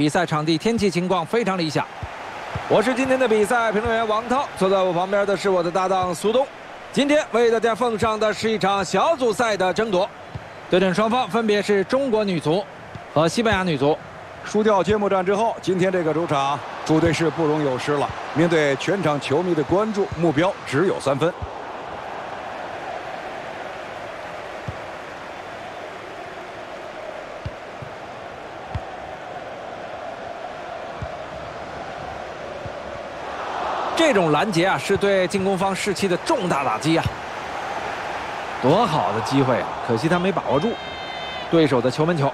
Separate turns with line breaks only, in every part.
比赛场地天气情况非常理想。我是今天的比赛评论员王涛，坐在我旁边的是我的搭档苏东。今天为大家奉上的是一场小组赛的争夺，对阵双方分别是中国女足和西班牙女足。
输掉揭幕战之后，今天这个主场主队是不容有失了。面对全场球迷的关注，目标只有三分。
这种拦截啊，是对进攻方士气的重大打击啊！多好的机会啊，可惜他没把握住对手的球门球。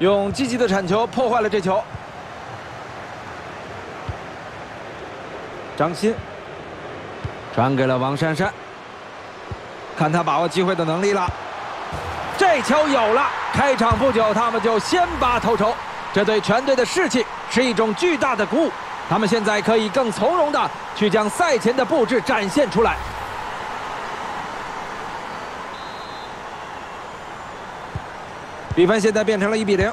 用积极的铲球破坏了这球。张鑫传给了王珊珊，看他把握机会的能力了。这球有了，开场不久他们就先拔头筹，这对全队的士气是一种巨大的鼓舞。他们现在可以更从容的去将赛前的布置展现出来。比分现在变成了一比零。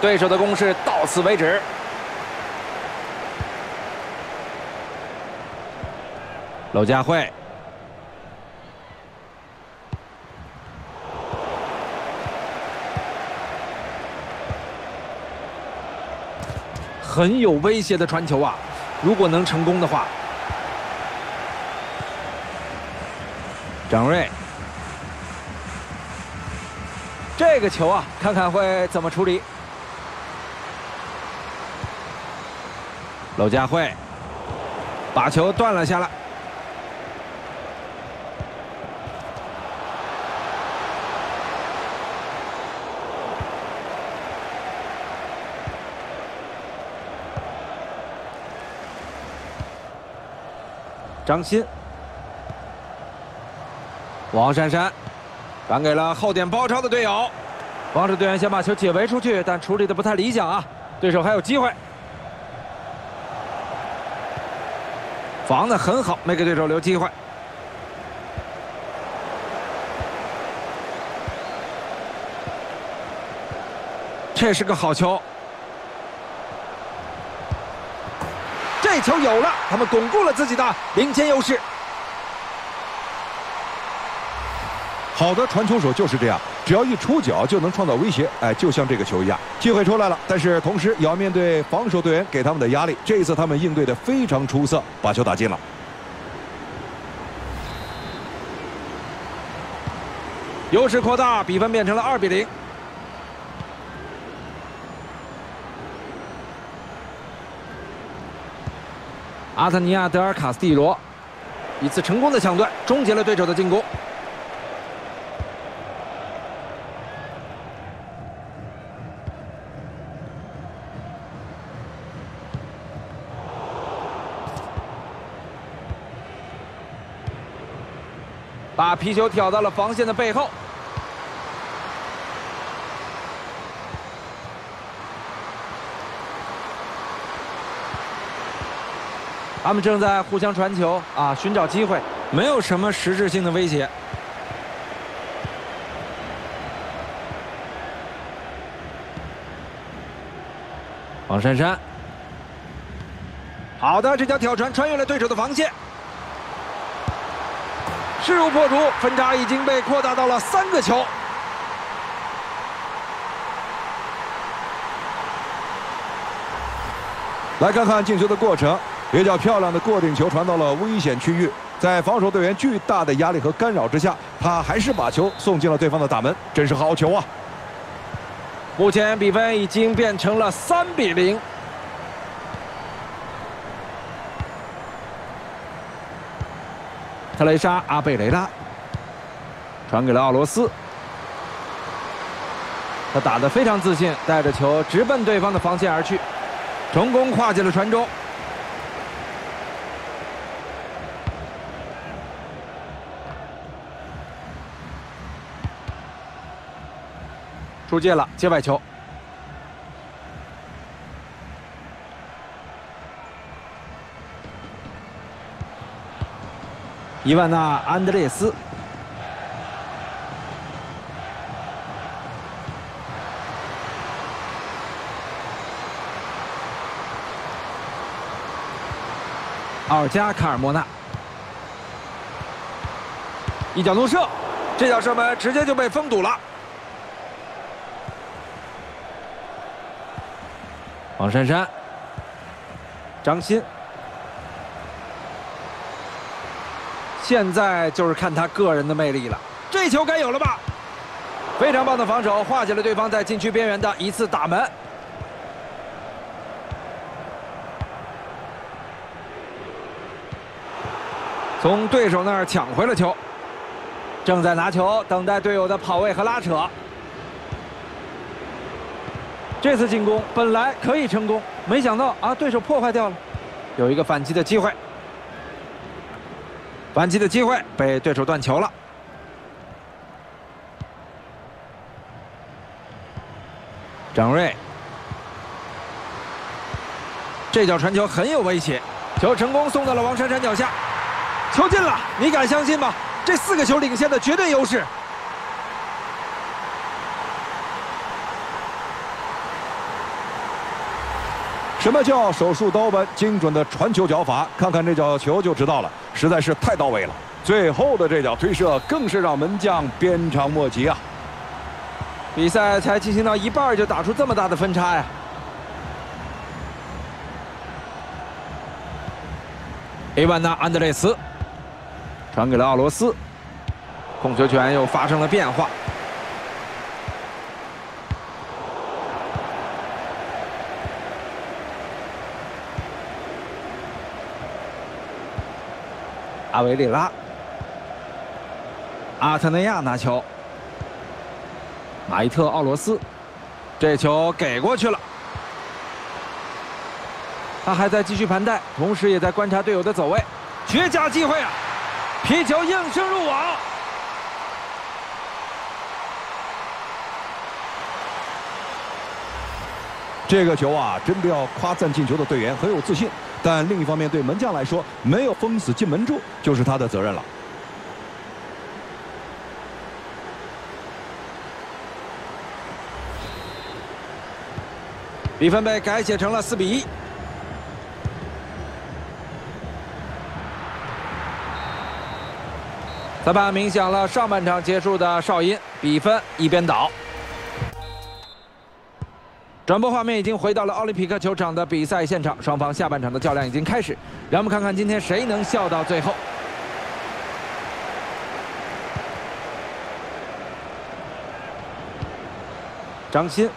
对手的攻势到此为止。娄佳慧，很有威胁的传球啊！如果能成功的话，张睿，这个球啊，看看会怎么处理。娄佳慧把球断了下来。张鑫、王珊珊传给了后点包抄的队友，防守队员先把球解围出去，但处理的不太理想啊，对手还有机会。防的很好，没给对手留机会。这是个好球，这球有了，他们巩固了自己的领先优势。
好的传球手就是这样，只要一出脚就能创造威胁。哎，就像这个球一样，机会出来了，但是同时也要面对防守队员给他们的压力。这一次他们应对的非常出色，把球打进了。
优势扩大，比分变成了二比零。阿特尼亚·德尔卡斯蒂罗一次成功的抢断，终结了对手的进攻。皮球挑到了防线的背后。他们正在互相传球啊，寻找机会，没有什么实质性的威胁。王珊珊，好的，这条挑传穿越了对手的防线，势如破竹，分差已经被扩大到了三个球。
来看看进球的过程。比较漂亮的过顶球传到了危险区域，在防守队员巨大的压力和干扰之下，他还是把球送进了对方的大门，真是好球啊！
目前比分已经变成了三比零。特雷莎阿贝雷拉传给了奥罗斯，他打得非常自信，带着球直奔对方的防线而去，成功跨进了传中。出界了，界外球。伊万纳·安德烈斯，奥加·卡尔莫纳，一脚怒射，这脚射门直接就被封堵了。王珊珊，张鑫。现在就是看他个人的魅力了，这球该有了吧？非常棒的防守，化解了对方在禁区边缘的一次打门。从对手那儿抢回了球，正在拿球，等待队友的跑位和拉扯。这次进攻本来可以成功，没想到啊，对手破坏掉了，有一个反击的机会。反击的机会被对手断球了。张睿，这脚传球很有威胁，球成功送到了王珊珊脚下，球进了，你敢相信吗？这四个球领先的绝对优势。
什么叫手术刀般精准的传球脚法？看看这脚球就知道了，实在是太到位了。最后的这脚推射更是让门将鞭长莫及啊！
比赛才进行到一半就打出这么大的分差呀！伊万纳·安德烈斯传给了奥罗斯，控球权又发生了变化。阿维利拉，阿特内亚拿球，马伊特·奥罗斯，这球给过去了。他还在继续盘带，同时也在观察队友的走位，绝佳机会啊！皮球应声入网。
这个球啊，真的要夸赞进球的队员很有自信。但另一方面，对门将来说，没有封死进门柱就是他的责任了。
比分被改写成了四比一。裁判鸣响了上半场结束的哨音，比分一边倒。转播画面已经回到了奥林匹克球场的比赛现场，双方下半场的较量已经开始，让我们看看今天谁能笑到最后。张鑫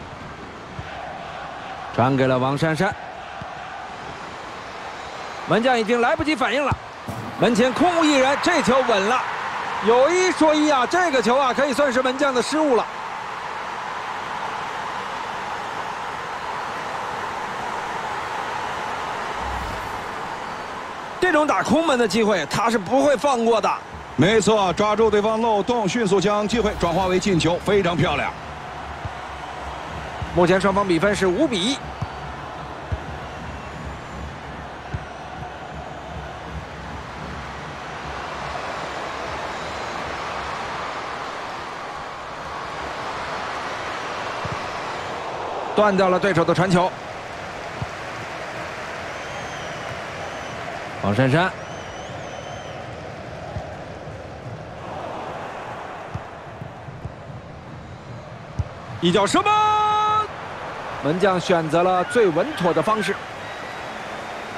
传给了王珊珊，门将已经来不及反应了，门前空无一人，这球稳了。有一说一啊，这个球啊可以算是门将的失误了。这种打空门的机会，他是不会放过的。
没错，抓住对方漏洞，迅速将机会转化为进球，非常漂亮。
目前双方比分是五比一。断掉了对手的传球。王珊珊，一脚射门，门将选择了最稳妥的方式。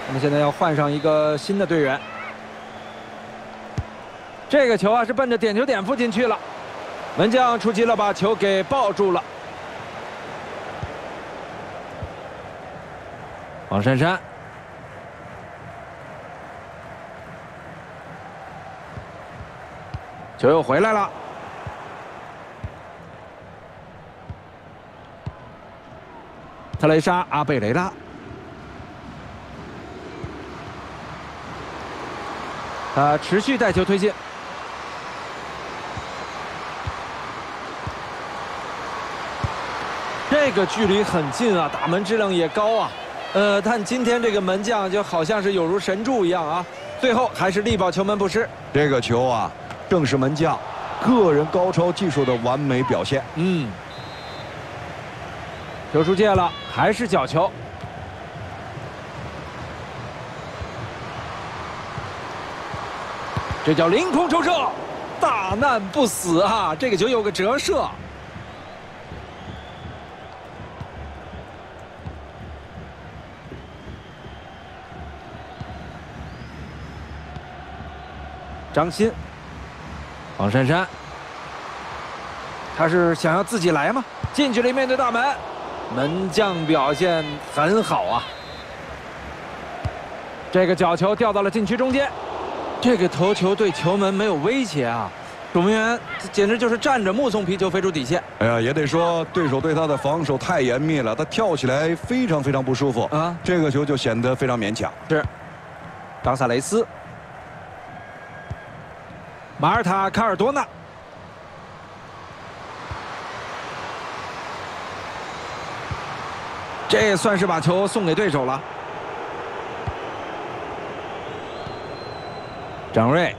那么现在要换上一个新的队员。这个球啊是奔着点球点附近去了，门将出击了，把球给抱住了。王珊珊。球又回来了，特蕾莎·阿贝雷拉，他持续带球推进，这个距离很近啊，打门质量也高啊。呃，但今天这个门将就好像是有如神助一样啊，最后还是力保球门不失。
这个球啊，正是门将个人高超技术的完美表现。
嗯，球出界了，还是角球。这叫凌空抽射，大难不死啊！这个球有个折射。张鑫，王珊珊，他是想要自己来吗？近距离面对大门，门将表现很好啊。这个角球掉到了禁区中间。这个头球对球门没有威胁啊，守门员简直就是站着目送皮球飞出底线。
哎呀，也得说对手对他的防守太严密了，他跳起来非常非常不舒服啊。这个球就显得非常勉强。
是，冈萨雷斯，马尔塔卡尔多纳，这算是把球送给对手了。张睿，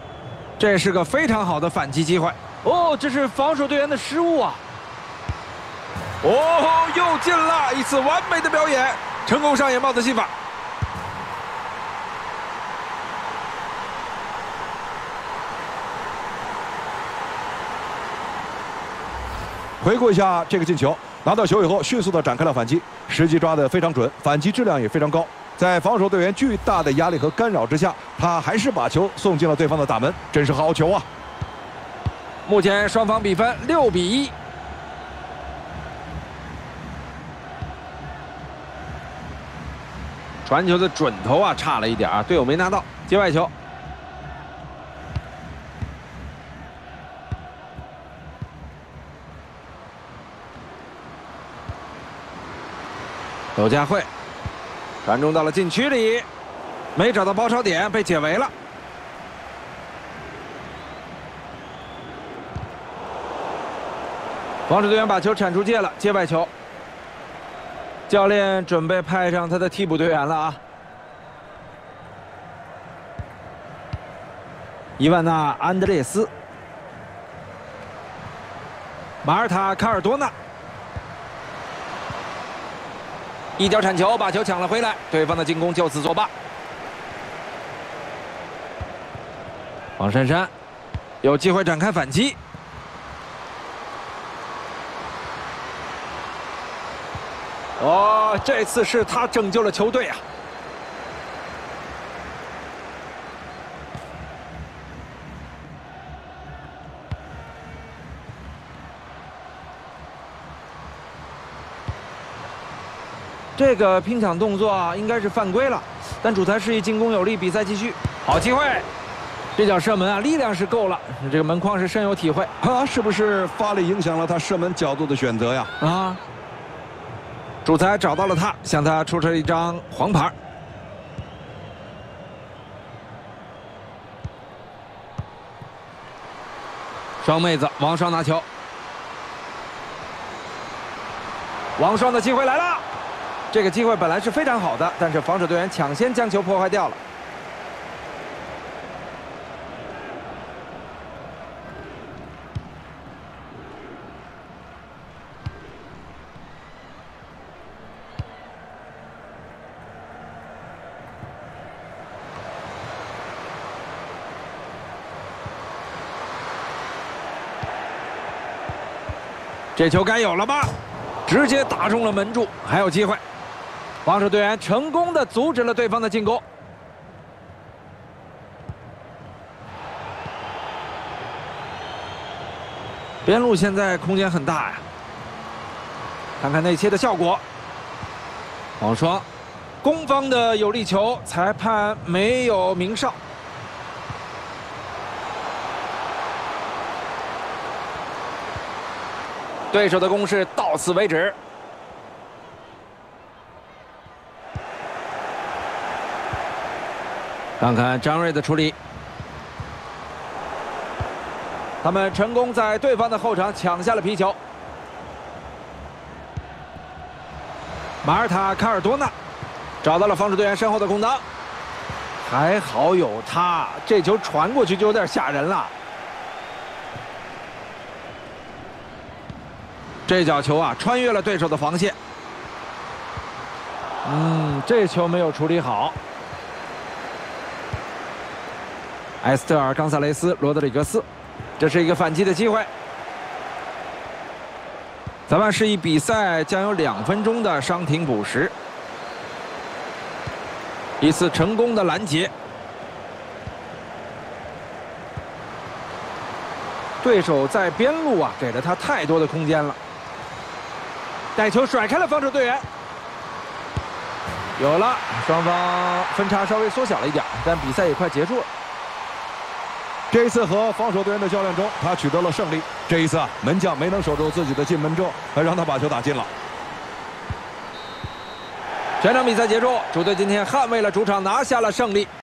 这是个非常好的反击机会。哦，这是防守队员的失误啊！哦，又进了一次完美的表演，成功上演帽子戏法。
回顾一下这个进球，拿到球以后迅速的展开了反击，时机抓得非常准，反击质量也非常高。在防守队员巨大的压力和干扰之下，他还是把球送进了对方的大门，真是好球啊！
目前双方比分六比一。传球的准头啊差了一点啊，队友没拿到，接外球。刘佳慧。传中到了禁区里，没找到包抄点，被解围了。防守队员把球铲出界了，接外球。教练准备派上他的替补队员了啊！伊万娜·安德烈斯、马尔塔·卡尔多纳。一脚铲球把球抢了回来，对方的进攻就此作罢。王珊珊有机会展开反击。哦，这次是他拯救了球队啊！这个拼抢动作啊，应该是犯规了，但主裁示意进攻有利，比赛继续。好机会，这脚射门啊，力量是够了，这个门框是深有体会
啊，是不是发力影响了他射门角度的选择呀？啊，
主裁找到了他，向他出示一张黄牌。双妹子王双拿球，王双的机会来了。这个机会本来是非常好的，但是防守队员抢先将球破坏掉了。这球该有了吧？直接打中了门柱，还有机会。防守队员成功的阻止了对方的进攻。边路现在空间很大呀，看看内切的效果。王双，攻方的有利球，裁判没有鸣哨。对手的攻势到此为止。看看张睿的处理，他们成功在对方的后场抢下了皮球。马尔塔·卡尔多纳找到了防守队员身后的空当，还好有他，这球传过去就有点吓人了。这脚球啊，穿越了对手的防线。嗯，这球没有处理好。埃斯特尔·冈萨雷斯·罗德里格斯，这是一个反击的机会。咱们示意比赛将有两分钟的伤停补时。一次成功的拦截，对手在边路啊，给了他太多的空间了。带球甩开了防守队员，有了，双方分差稍微缩小了一点，但比赛也快结束了。
这一次和防守队员的较量中，他取得了胜利。这一次啊，门将没能守住自己的进门柱，还让他把球打进了。
全场比赛结束，主队今天捍卫了主场，拿下了胜利。